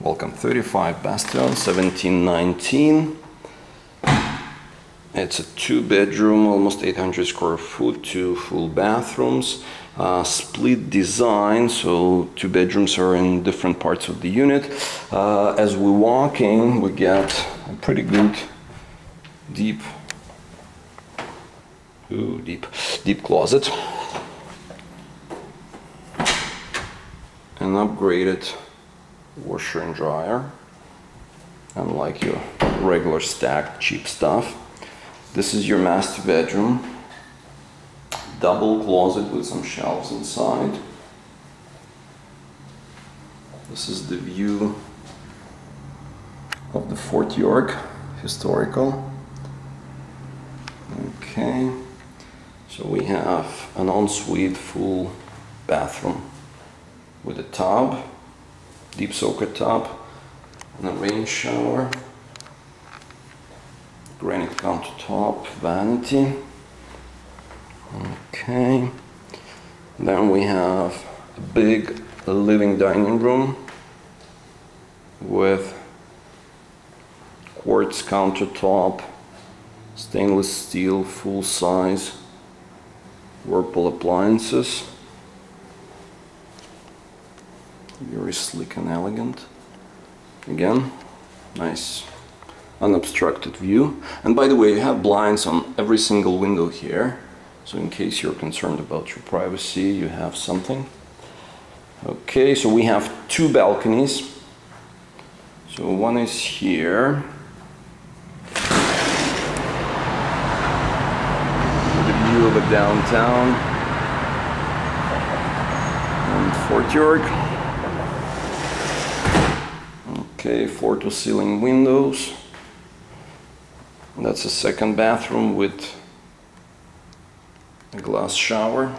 Welcome 35 Bastion 1719. It's a two bedroom, almost 800 square foot, two full bathrooms, uh, split design, so two bedrooms are in different parts of the unit. Uh, as we walk in, we get a pretty good deep, ooh, deep, deep closet. An upgraded washer and dryer, unlike your regular stacked cheap stuff. This is your master bedroom. Double closet with some shelves inside. This is the view of the Fort York Historical. Okay, so we have an ensuite full bathroom with a tub, deep soaker tub, and a rain shower. Granite countertop vanity. Okay. Then we have a big living dining room with quartz countertop stainless steel full size Whirlpool appliances very slick and elegant again nice unobstructed view. And by the way, you have blinds on every single window here. So in case you're concerned about your privacy, you have something. Okay, so we have two balconies. So one is here. With a view of a downtown. And Fort York. Okay, floor to ceiling windows. That's a second bathroom with a glass shower.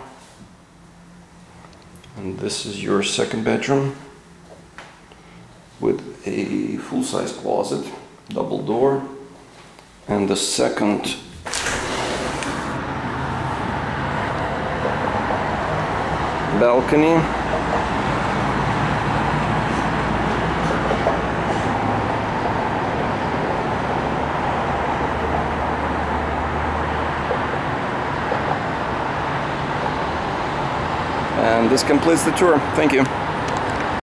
And this is your second bedroom with a full-size closet, double door, and the second balcony And this completes the tour. Thank you.